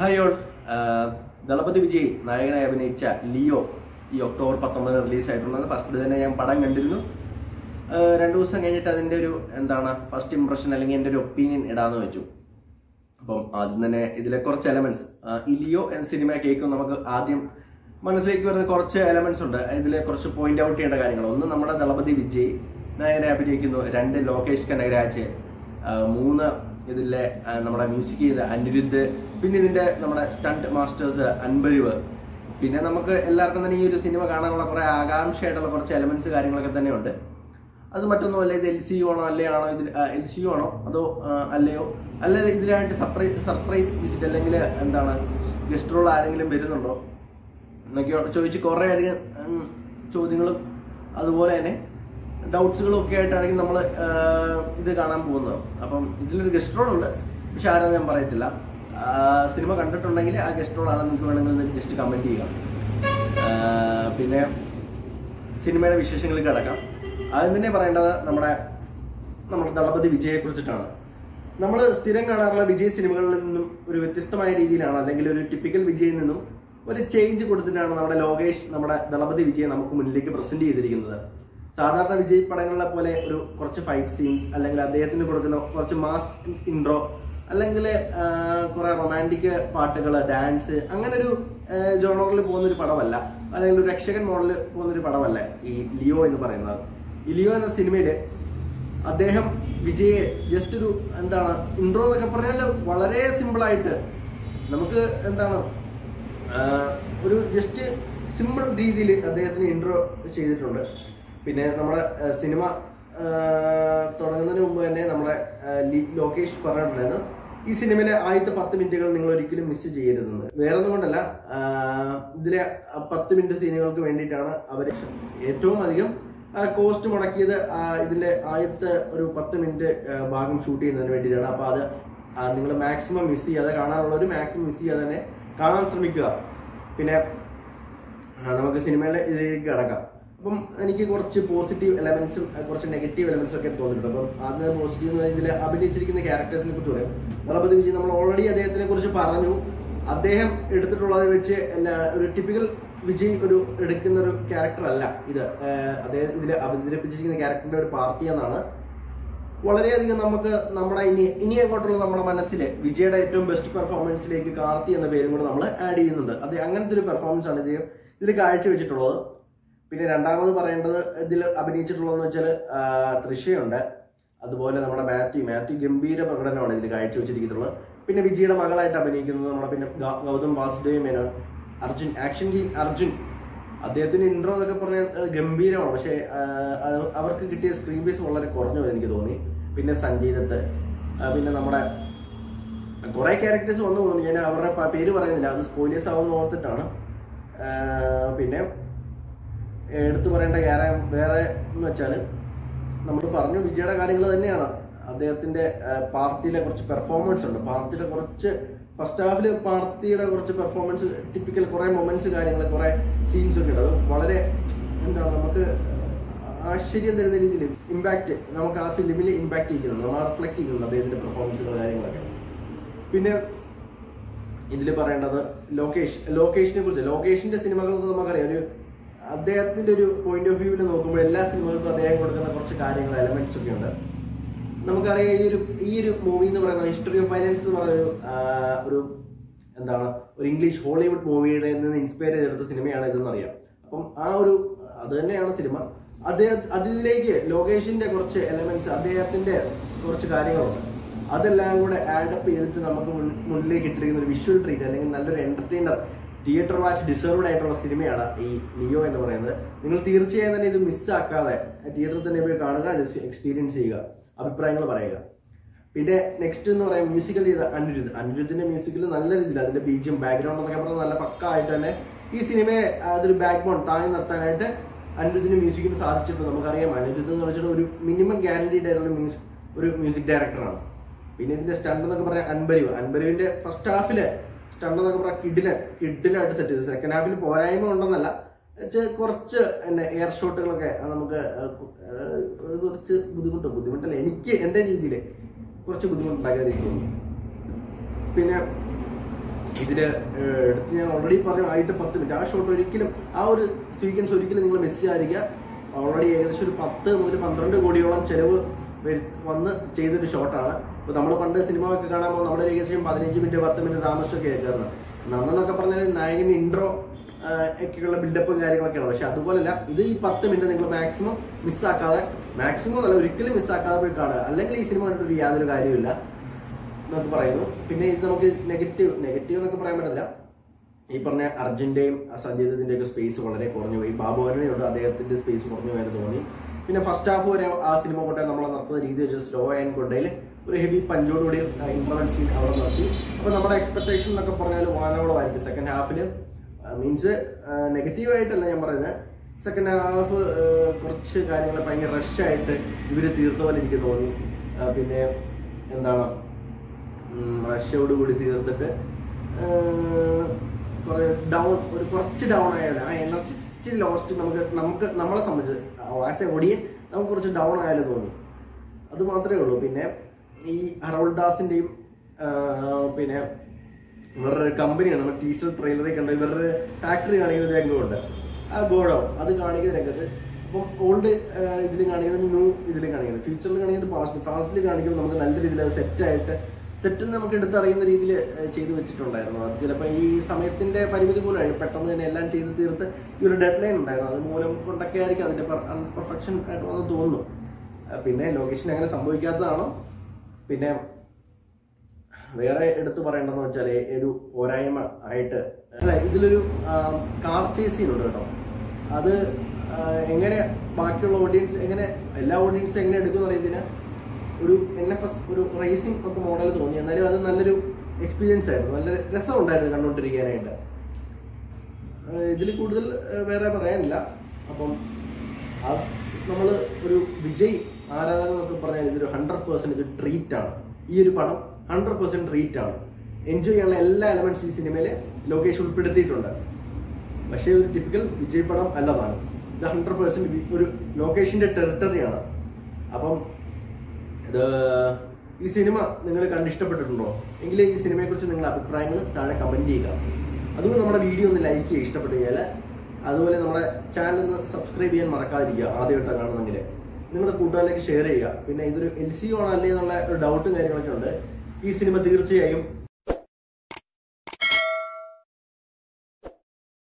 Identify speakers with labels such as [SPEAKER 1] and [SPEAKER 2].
[SPEAKER 1] Hi all Thalapathy Vijay നായകനായി അഭിനയിച്ച Leo ഈ ഒക്ടോബർ പത്തൊമ്പതിന് റിലീസായിട്ടുള്ളത് ഫസ്റ്റ് തന്നെ ഞാൻ പടം കണ്ടിരുന്നു. രണ്ട് ദിവസം കഴിഞ്ഞിട്ട് അതിന്റെ ഒരു എന്താണ് ഫസ്റ്റ് ഇംപ്രഷൻ അല്ലെങ്കിൽ എന്റെ ഒരു ഒപ്പീനിയൻ ഇടാന്ന് വെച്ചു. അപ്പം ആദ്യം തന്നെ ഇതിലെ കുറച്ച് എലമെന്റ്സ് ഈ ലിയോ എന്ന സിനിമ കേൾക്കും നമുക്ക് ആദ്യം മനസ്സിലേക്ക് വരുന്ന കുറച്ച് എലമെന്റ്സ് ഉണ്ട്. ഇതിലെ കുറച്ച് പോയിന്റ് ഔട്ട് ചെയ്യേണ്ട കാര്യങ്ങൾ. ഒന്ന് നമ്മുടെ ദളപതി വിജയ് നായകനെ അഭിനയിക്കുന്നു. രണ്ട് ലോകേഷ് കനകരാജ് മൂന്ന് ഇതിലെ നമ്മുടെ മ്യൂസിക് ചെയ്ത അനിരുദ്ധ് പിന്നെ ഇതിന്റെ നമ്മുടെ സ്റ്റണ്ട് മാസ്റ്റേഴ്സ് അൻപരിവ്. പിന്നെ നമുക്ക് എല്ലാവർക്കും തന്നെ ഈ ഒരു സിനിമ കാണാനുള്ള കുറെ ആകാംക്ഷയായിട്ടുള്ള കുറച്ച് എലമെന്റ്സ് കാര്യങ്ങളൊക്കെ തന്നെ ഉണ്ട് അത് മറ്റൊന്നുമല്ല ഇത് എൽ സി യു ആണോ അല്ലേ ആണോ ഇതിൽ എൽ സി യു ആണോ അതോ അല്ലയോ അല്ല ഇതിനായിട്ട് സർപ്രൈസ് സർപ്രൈസ് വിസിറ്റ് അല്ലെങ്കിൽ എന്താണ് ഗസ്റ്റ് റോൾ ആരെങ്കിലും വരുന്നുണ്ടോ? എന്നൊക്കെ ചോദിച്ച് കുറേ അധികം ചോദ്യങ്ങളും അതുപോലെ തന്നെ ഡൗട്ട്സുകളും ഒക്കെ ആയിട്ടാണെങ്കിൽ നമ്മൾ ഇത് കാണാൻ പോകുന്നത്. അപ്പം ഇതിലൊരു ഗസ്റ്റ് റോൾ ഉണ്ട്. പക്ഷെ ആരാന്ന് ഞാൻ പറയത്തില്ല. സിനിമ കണ്ടിട്ടുണ്ടെങ്കിൽ ആ ഗസ്റ്റ് റോൾ ആണെന്ന് നിങ്ങൾക്ക് വേണമെങ്കിൽ ജസ്റ്റ് കമന്റ് ചെയ്യാം പിന്നെ സിനിമയുടെ വിശേഷങ്ങളിൽ കിടക്കാം. ആദ്യം തന്നെ പറയേണ്ടത് നമ്മുടെ നമ്മുടെ ദളപതി വിജയെ കുറിച്ചിട്ടാണ്. നമ്മൾ സ്ഥിരം കാണാറുള്ള വിജയ് സിനിമകളിൽ നിന്നും ഒരു വ്യത്യസ്തമായ രീതിയിലാണ്. അല്ലെങ്കിൽ ഒരു ടിപ്പിക്കൽ വിജയിൽ നിന്നും ഒരു ചേഞ്ച് കൊടുത്തിട്ടാണ് നമ്മുടെ ലോകേഷ് നമ്മുടെ ദളപതി വിജയെ നമുക്ക് മുന്നിലേക്ക് പ്രസന്റ് ചെയ്തിരിക്കുന്നത്. സാധാരണ വിജയ് പടങ്ങളിലെ പോലെ ഒരു കുറച്ച് ഫൈറ്റ് സീൻസ് അല്ലെങ്കിൽ അദ്ദേഹത്തിന് കൊടുക്കുന്ന കുറച്ച് മാസ് ഇൻട്രോ അല്ലെങ്കിൽ കുറെ റൊമാന്റിക് പാട്ടുകൾ ഡാൻസ് അങ്ങനെ ഒരു ജോണറിൽ പോകുന്ന ഒരു പടമല്ല. അല്ലെങ്കിൽ ഒരു രക്ഷകൻ മോഡലിൽ പോകുന്ന ഒരു പടമല്ല ഈ ലിയോ എന്ന് പറയുന്നത്. ഈ ലിയോ എന്ന സിനിമയിൽ അദ്ദേഹം വിജയെ ജസ്റ്റ് ഒരു എന്താണ് ഇൻട്രോ എന്നൊക്കെ പറഞ്ഞാൽ വളരെ സിമ്പിളായിട്ട് നമുക്ക് എന്താണ് ഒരു ജസ്റ്റ് സിമ്പിൾ രീതിയിൽ അദ്ദേഹത്തിന് ഇൻട്രോ ചെയ്തിട്ടുണ്ട്. പിന്നെ നമ്മുടെ സിനിമ തുടങ്ങുന്നതിന് മുമ്പ് തന്നെ നമ്മുടെ ലോകേഷ് പറഞ്ഞിട്ടുണ്ടായിരുന്നു. ഈ സിനിമയിലെ ആദ്യത്തെ പത്ത് മിനിറ്റുകൾ നിങ്ങൾ ഒരിക്കലും മിസ് ചെയ്യരുതെന്ന്. വേറെ ഒന്നും കൊണ്ടല്ല ഇതിലെ പത്ത് മിനിറ്റ് സീനുകൾക്ക് വേണ്ടിയിട്ടാണ് അവർ ഏറ്റവും അധികം കോസ്റ്റ് മുടക്കിയത് ഇതിന്റെ ആദ്യത്തെ ഒരു പത്ത് മിനിറ്റ് ഭാഗം ഷൂട്ട് ചെയ്യുന്നതിന് വേണ്ടിയിട്ടാണ്. അപ്പോൾ അത് നിങ്ങൾ മാക്സിമം മിസ് ചെയ്യാതെ കാണാനുള്ളവർ മാക്സിമം മിസ് ചെയ്യാതെ തന്നെ കാണാൻ ശ്രമിക്കുക. പിന്നെ നമുക്ക് സിനിമയിലേക്ക് കിടക്കാം. അപ്പം എനിക്ക് കുറച്ച് പോസിറ്റീവ് എലമെന്റ്സും കുറച്ച് നെഗറ്റീവ് എലമെന്റ്സ് ഒക്കെ തോന്നിയിട്ടുണ്ട്. അപ്പം ആദ്യം പോസിറ്റീവ് എന്ന് പറഞ്ഞാൽ അഭിനയിച്ചിരിക്കുന്ന ക്യാരക്ടേഴ്സിനെ കുറിച്ച് പറയാം. ദളപതി വിജയ് നമ്മൾ ഓൾറെഡി അദ്ദേഹത്തിനെ കുറിച്ച് പറഞ്ഞു. അദ്ദേഹം എടുത്തിട്ടുള്ളത് വെച്ച് എല്ലാ ഒരു ടിപ്പിക്കൽ വിജയ് ഒരു എടുക്കുന്ന ഒരു ക്യാരക്ടർ അല്ല ഇത്. അദ്ദേഹം ഇതിൽ അവതരിപ്പിച്ചിരിക്കുന്ന ക്യാരക്ടറിന്റെ ഒരു പാർട്ടി എന്നാണ്. വളരെയധികം നമുക്ക് നമ്മുടെ ഇനി ഇനി അങ്ങോട്ടുള്ള നമ്മുടെ മനസ്സിൽ വിജയുടെ ഏറ്റവും ബെസ്റ്റ് പെർഫോമൻസിലേക്ക് കാർത്തി എന്ന പേരും കൂടെ നമ്മൾ ആഡ് ചെയ്യുന്നുണ്ട്. അത് അങ്ങനത്തെ ഒരു പെർഫോമൻസ് ആണ് ഇത്. ഇതിൽ കാഴ്ചവെച്ചിട്ടുള്ളത്. പിന്നെ രണ്ടാമത് പറയേണ്ടത് ഇതിൽ അഭിനയിച്ചിട്ടുള്ളതെന്ന് വെച്ചാൽ തൃശയുണ്ട് അതുപോലെ നമ്മുടെ മാത്യു. മാത്യു ഗംഭീര പ്രകടനമാണ് ഇതിൽ കാഴ്ചവെച്ചിരിക്കുന്നത്. പിന്നെ വിജയുടെ മകളായിട്ട് അഭിനയിക്കുന്നത് നമ്മുടെ പിന്നെ ഗൗതം വാസുദേവ് മേനോൻ. അർജുൻ ആക്ഷൻ കി അർജുൻ. അദ്ദേഹത്തിന് ഇൻട്രോ എന്നൊക്കെ പറഞ്ഞാൽ ഗംഭീരമാണ്. പക്ഷേ അവർക്ക് കിട്ടിയ സ്ക്രീൻ ബേസ് വളരെ കുറഞ്ഞു എനിക്ക് തോന്നി. പിന്നെ സംഗീതത്ത് പിന്നെ നമ്മുടെ കുറേ ക്യാരക്ടേഴ്സ് വന്നു പോകുന്നു ഞാൻ അവരുടെ പേര് പറയുന്നില്ല. അത് സ്പോയിലേഴ്സ് ആവുമെന്ന് ഓർത്തിട്ടാണ്. പിന്നെ എടുത്തു പറയേണ്ട വേറെ വേറെ എന്ന് വെച്ചാൽ നമ്മൾ പറഞ്ഞു വിജയുടെ കാര്യങ്ങൾ തന്നെയാണ്. അദ്ദേഹത്തിന്റെ പാർട്ടിയിലെ കുറച്ച് പെർഫോമൻസ് ഉണ്ട്. പാർട്ടിയുടെ കുറച്ച് ഫസ്റ്റ് ഹാഫിൽ പാർട്ടിയുടെ കുറച്ച് പെർഫോമൻസ് ടിപ്പിക്കൽ കുറേ മൊമെന്റ്സ് കാര്യങ്ങൾ കുറേ സീൻസ് ഒക്കെ ഉണ്ട്. അത് വളരെ എന്താണ് നമുക്ക് ആശ്ചര്യം തരുന്ന രീതിയിൽ ഇമ്പാക്ട് നമുക്ക് ആ ഫിലിമിൽ ഇമ്പാക്ട് ചെയ്യുന്നുണ്ട് നമ്മൾ റിഫ്ലക്ട് ചെയ്യുന്നുണ്ട് അദ്ദേഹത്തിന്റെ പെർഫോമൻസുകൾ കാര്യങ്ങളൊക്കെ. പിന്നെ ഇതിൽ പറയേണ്ടത് ലോകേഷ് ലോകേഷിനെ കുറിച്ച്. ലോകേഷിന്റെ സിനിമകൾ നമുക്കറിയാം. ഒരു അദ്ദേഹത്തിന്റെ ഒരു പോയിന്റ് ഓഫ് വ്യൂവിൽ നോക്കുമ്പോൾ എല്ലാ സിനിമകൾക്കും അദ്ദേഹം കൊടുക്കുന്ന കുറച്ച് കാര്യങ്ങൾ എലമെന്റ്സ് ഒക്കെ ഉണ്ട്. നമുക്കറിയാം ഈ ഒരു ഈ ഒരു മൂവി എന്ന് പറയുന്ന ഹിസ്റ്ററി ഓഫ് വയലൻസ് എന്ന് പറയുന്ന ഒരു ഒരു എന്താണ് ഒരു ഇംഗ്ലീഷ് ഹോളിവുഡ് മൂവിയുടെ നിന്ന് ഇൻസ്പയർ ചെയ്തെടുത്ത സിനിമയാണ് ഇതെന്ന് അറിയാം. അപ്പം ആ ഒരു അത് തന്നെയാണ് സിനിമ അദ്ദേഹം അതിലേക്ക് ലോകേഷിന്റെ കുറച്ച് എലമെന്റ്സ് അദ്ദേഹത്തിന്റെ കുറച്ച് കാര്യങ്ങളുണ്ട്. അതെല്ലാം കൂടെ ആഡപ്പ് ചെയ്തിട്ട് നമുക്ക് മുന്നിലേക്ക് ഇട്ടിരിക്കുന്ന ഒരു വിഷ്വൽ ട്രീറ്റ് അല്ലെങ്കിൽ നല്ലൊരു എന്റർടൈനർ തിയേറ്റർ വാച്ച് ഡിസേർവ്ഡ് ആയിട്ടുള്ള സിനിമയാണ് ഈ നിയോ എന്ന് പറയുന്നത്. നിങ്ങൾ തീർച്ചയായും തന്നെ ഇത് മിസ്സാക്കാതെ തിയേറ്ററിൽ തന്നെ പോയി കാണുക എക്സ്പീരിയൻസ് ചെയ്യുക അഭിപ്രായങ്ങൾ പറയുക. പിന്നെ നെക്സ്റ്റ് എന്ന് പറയാം മ്യൂസിക്കൽ ചെയ്ത അനിരുദ്ധ്. അനിരുദ്ധിന്റെ മ്യൂസിക്കൽ നല്ല രീതിയിൽ അതിന്റെ ബീജും ബാക്ക്ഗ്രൗണ്ട് എന്നൊക്കെ പറഞ്ഞാൽ നല്ല പക്ക ആയിട്ട് തന്നെ ഈ സിനിമയെ അതൊരു ബാക്ക് ബോൺ താങ്ങി നിർത്താനായിട്ട് അനിരുദ്ധിന് മ്യൂസിക്കിന് സാധിച്ചിട്ടുണ്ട്. നമുക്കറിയാം അനിരുദ്ധ് എന്ന് വെച്ചാൽ ഒരു മിനിമം ഗ്യാരണ്ടീഡ് ആയിട്ടുള്ള മ്യൂസിക് ഒരു മ്യൂസിക് ഡയറക്ടറാണ് പിന്നെ ഇതിന്റെ സ്റ്റണ്ട് എന്നൊക്കെ പറയാം അൻപരിവ്. അൻപരിവിന്റെ ഫസ്റ്റ് ഹാഫിൽ സ്റ്റണ്ട് എന്നൊക്കെ പറയാം കിഡിൽ കിഡിലായിട്ട് സെറ്റ് ചെയ്ത് സെക്കൻഡ് ഹാഫിൽ പോരായ്മ ഉണ്ടെന്നല്ല കുറച്ച് എന്നെ എയർ ഷോട്ടുകളൊക്കെ നമുക്ക് കുറച്ച് ബുദ്ധിമുട്ട് ബുദ്ധിമുട്ടല്ല എനിക്ക് എന്റെ രീതിയിൽ കുറച്ച് ബുദ്ധിമുട്ടുണ്ടാക്കാൻ എനിക്ക് പിന്നെ ഏഹ്, എടുത്ത് ഞാൻ ഓൾറെഡി പറഞ്ഞു ആയിട്ട് പത്ത് മിനിറ്റ് ആ ഷോട്ട് ഒരിക്കലും ആ ഒരു സീക്വൻസ് ഒരിക്കലും നിങ്ങൾ മിസ് ചെയ്യാതിരിക്കുക. ഓൾറെഡി ഏകദേശം ഒരു പത്ത് മുതൽ പന്ത്രണ്ട് കോടിയോളം ചെലവ് വന്ന് ചെയ്തൊരു ഷോട്ടാണ്. ഇപ്പോൾ നമ്മൾ പണ്ട് സിനിമ ഒക്കെ കാണാൻ പോകുമ്പോൾ നമ്മുടെ ഏകദേശം പതിനഞ്ച് മിനിറ്റ് പത്ത് മിനിറ്റ് താമസിച്ചൊക്കെ ആയിരുന്നു നന്നെന്നൊക്കെ പറഞ്ഞാൽ നായകന് ഇൻട്രോ ഒക്കെയുള്ള ബിൽഡപ്പും കാര്യങ്ങളൊക്കെയാണ്. പക്ഷെ അതുപോലെയല്ല ഇത് ഈ പത്ത് മിനിറ്റ് നിങ്ങൾ മാക്സിമം മിസ്സാക്കാതെ മാക്സിമം അല്ല ഒരിക്കലും മിസ്സാക്കാതെ പോയി കാണുക. അല്ലെങ്കിൽ ഈ സിനിമ കണ്ടിട്ട് യാതൊരു കാര്യമില്ല എന്നൊക്കെ പറയുന്നു. പിന്നെ ഇത് നമുക്ക് നെഗറ്റീവ് നെഗറ്റീവ് എന്നൊക്കെ പറയാൻ പറ്റില്ല ഈ പറഞ്ഞ അർജുന്റെയും സഞ്ജയ് ഒക്കെ സ്പേസ് വളരെ കുറഞ്ഞു പോയി. ബാബുവാനുണ്ട് അദ്ദേഹത്തിന്റെ സ്പേസ് കുറഞ്ഞു പോയെന്ന് തോന്നി. പിന്നെ ഫസ്റ്റ് ഹാഫ് വരെ ആ സിനിമ കൊണ്ടേ നമ്മൾ നടത്തുന്ന രീതി വെച്ച് സ്ലോ ആൻഡ് കൊണ്ടയിൽ ഒരു ഹെവി പഞ്ചോടുകൂടി ഇംപ്ലമെന്റ് സീൻ അവിടെ നടത്തി. അപ്പൊ നമ്മുടെ എക്സ്പെക്ടേഷൻ എന്നൊക്കെ പറഞ്ഞാൽ വാനോളമായിരിക്കും സെക്കൻഡ് ഹാഫിൽ മീൻസ് നെഗറ്റീവ് ആയിട്ടല്ല ഞാൻ പറയുന്നത് സെക്കൻഡ് ഹാഫ് കുറച്ച് കാര്യങ്ങൾ ഭയങ്കര റഷായിട്ട് ഇവർ തീർത്ത പോലെ എനിക്ക് തോന്നി. പിന്നെ എന്താണ്? റഷ്യോട് കൂടി തീർത്തിട്ട് കുറെ ഡൗൺ ഒരു കുറച്ച് ഡൗൺ ആയാലും ആ എനർജി ഇച്ചിരി ലോസ്റ്റ് നമുക്ക് നമുക്ക് നമ്മളെ സംബന്ധിച്ച് ആസ് എ ഓഡിയൻ നമുക്ക് കുറച്ച് ഡൗൺ ആയാലും തോന്നി. അത് മാത്രമേ ഉള്ളൂ. പിന്നെ ഈ ഹറോൾഡ് ദാസിന്റെയും പിന്നെ ഇവരുടെ കമ്പനിയാണ് നമ്മൾ ടീസർ ട്രെയിലറിൽ കണ്ട ഇവരുടെ ഫാക്ടറി കാണിക്കുന്ന രംഗമുണ്ട്. ആ ഗോഡോ അത് കാണിക്കുന്ന രംഗത്ത് അപ്പം ഓൾഡ് ഇതിൽ കാണിക്കുന്നത് ന്യൂ ഇതിൽ കാണിക്കുന്നത്. ഫ്യൂച്ചറിൽ കാണിക്കുന്നത് പാസ്റ്റ് പാസ്റ്റിൽ കാണിക്കുമ്പോൾ നമുക്ക് നല്ല രീതിയിൽ സെറ്റായിട്ട് സെറ്റ് നമുക്ക് എടുത്തറിയുന്ന രീതിയിൽ ചെയ്തു വെച്ചിട്ടുണ്ടായിരുന്നു. അത് ചിലപ്പോൾ ഈ സമയത്തിന്റെ പരിമിതി മൂലമായി പെട്ടെന്ന് തന്നെ എല്ലാം ചെയ്ത് തീർത്ത് ഈ ഒരു ഡെഡ് ലൈൻ ഉണ്ടായിരുന്നു. അത് മൂലം കൊണ്ടൊക്കെ ആയിരിക്കും അതിന്റെ പെർഫെക്ഷൻ ആയിട്ട് വന്ന് തോന്നുന്നു. പിന്നെ ലൊക്കേഷൻ അങ്ങനെ സംഭവിക്കാത്തതാണ്. പിന്നെ വേറെ എടുത്തു പറയേണ്ടതെന്ന് വെച്ചാൽ ഒരു പോരായ്മ ആയിട്ട് അല്ല ഇതിലൊരു കാർ ചേസ് ചെയ്യുന്നുണ്ട് കേട്ടോ. അത് എങ്ങനെ ബാക്കിയുള്ള ഓഡിയൻസ് എങ്ങനെ എല്ലാ ഓഡിയൻസും എങ്ങനെ എടുക്കും അറിയത്തില്ല. ഒരു എൻ എഫ് എസ് ഒരു റേസിംഗ് ഒക്കെ മോഡൽ തോന്നി. എന്നാലും അത് നല്ലൊരു എക്സ്പീരിയൻസ് ആയിരുന്നു. നല്ല രസം ഉണ്ടായിരുന്നു കണ്ടുകൊണ്ടിരിക്കാനായിട്ട് ഇതിൽ കൂടുതൽ ആ, വേറെ പറയാനില്ല. അപ്പം നമ്മൾ ഒരു വിജയ് ആരാധകർ എന്നൊക്കെ പറഞ്ഞാൽ ഇതൊരു ഹൺഡ്രഡ് പെർസെന്റ് ട്രീറ്റ് ആണ്. ഈ ഒരു പടം ഹൺഡ്രഡ് പെർസെന്റ് ട്രീറ്റ് ആണ്. എൻജോയ് ചെയ്യാനുള്ള എല്ലാ എലമെന്റ്സ് ഈ സിനിമയിൽ ലൊക്കേഷൻ ഉൾപ്പെടുത്തിയിട്ടുണ്ട്. പക്ഷേ ഒരു ടിപ്പിക്കൽ വിജയ് പടം അല്ലതാണ് ഇത് ഹൺഡ്രഡ് പെർസെന്റ് ഒരു ലൊക്കേഷന്റെ ടെറിട്ടറിയാണ് അപ്പം ഇത് ഈ സിനിമ നിങ്ങൾ കണ്ടിഷ്ടപ്പെട്ടിട്ടുണ്ടോ? എങ്കിൽ ഈ സിനിമയെ കുറിച്ച് നിങ്ങളുടെ അഭിപ്രായങ്ങൾ താഴെ കമന്റ് ചെയ്യുക. അതുപോലെ നമ്മുടെ വീഡിയോ ഒന്ന് ലൈക്ക് ചെയ്യുക ഇഷ്ടപ്പെട്ടു കഴിഞ്ഞാൽ. അതുപോലെ നമ്മുടെ ചാനൽ ഒന്ന് സബ്സ്ക്രൈബ് ചെയ്യാൻ മറക്കാതിരിക്കുക ആദ്യമായിട്ടാണ് കാണുന്നെങ്കിൽ നിങ്ങളുടെ കൂട്ടുകാരിലേക്ക് ഷെയർ ചെയ്യുക. പിന്നെ ഇതൊരു എൽ സി ആണോ അല്ലേ എന്നുള്ള ഒരു ഡൗട്ടും കാര്യങ്ങളൊക്കെ ഉണ്ട്. ഈ സിനിമ തീർച്ചയായും